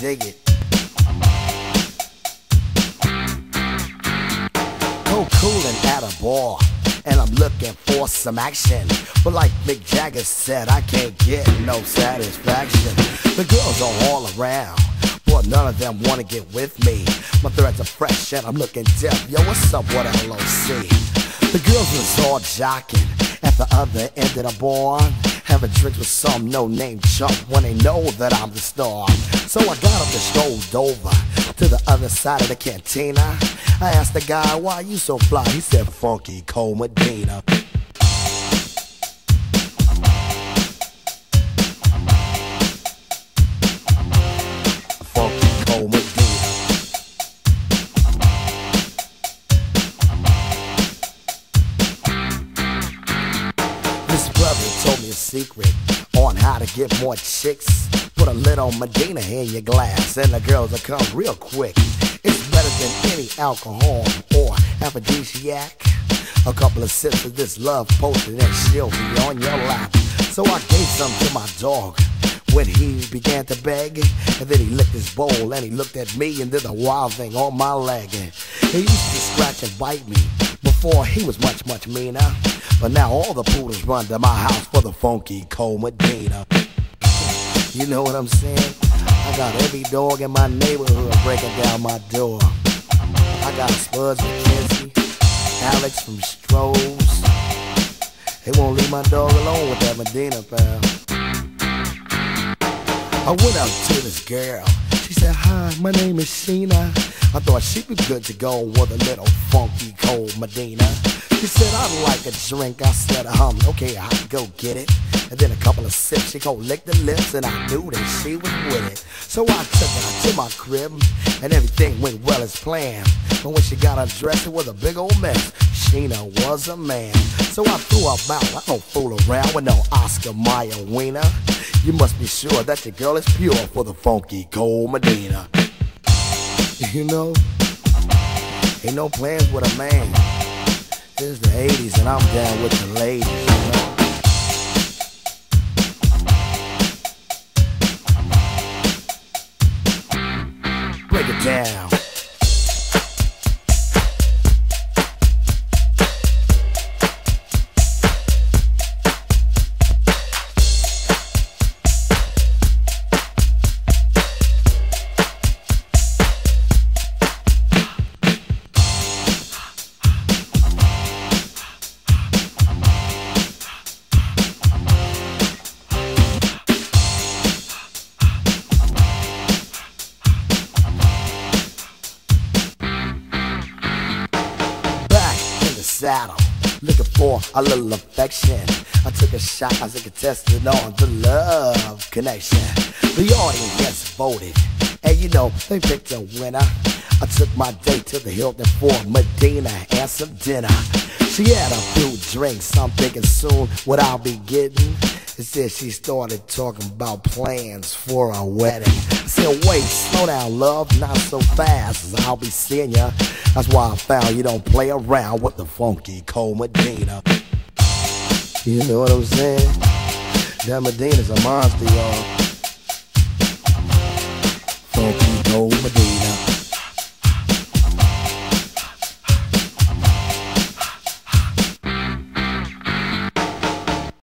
dig it. Cooling at a bar, and I'm looking for some action. But like Mick Jagger said, I can't get no satisfaction. The girls are all around. But none of them wanna get with me. My threads are fresh and I'm looking deaf. Yo, what's up, what LOC? The girls was all jocking at the other end of the bar. Having drinks with some no-name chump when they know that I'm the star. So I got up and strolled over to the other side of the cantina. I asked the guy, why you so fly? He said, Funky Cold Medina. Told me a secret on how to get more chicks. Put a little Medina in your glass and the girls will come real quick. It's better than any alcohol or aphrodisiac. A couple of sips of this love potion and she'll be on your lap. So I gave some to my dog when he began to beg. And then he licked his bowl and he looked at me and did a wild thing on my leg. He used to scratch and bite me before he was much, much meaner. But now all the poodles run to my house for the funky cold Medina. You know what I'm saying? I got every dog in my neighborhood breaking down my door. I got Spuds MacKenzie, Alex from Stroh's. They won't leave my dog alone with that Medina pal. I went up to this girl. She said, Hi, my name is Sheena. I thought she'd be good to go with a little funky cold Medina. She said, I'd like a drink. I said, um, okay, I'll go get it. And then a couple of sips, she go lick the lips, and I knew that she was with it. So I took her to my crib, and everything went well as planned. But when she got undressed, it was a big old mess. Sheena was a man. So I threw her out. I don't fool around with no Oscar Mayer wiener. You must be sure that your girl is pure for the funky cold Medina. You know, ain't no plans with a man. This is the 80s and I'm down with the ladies, you know. Saddle, looking for a little affection. I took a shot as a contestant on the love connection. The audience voted, and you know they picked a winner. I took my date to the Hilton for Medina and some dinner. She had a few drinks, I'm thinking soon what I'll be getting. Instead, she started talking about plans for a wedding. I said, wait, slow down, love, not so fast, as I'll be seeing ya. That's why I found you don't play around with the funky cold Medina. You know what I'm saying? That Medina's a monster, y'all.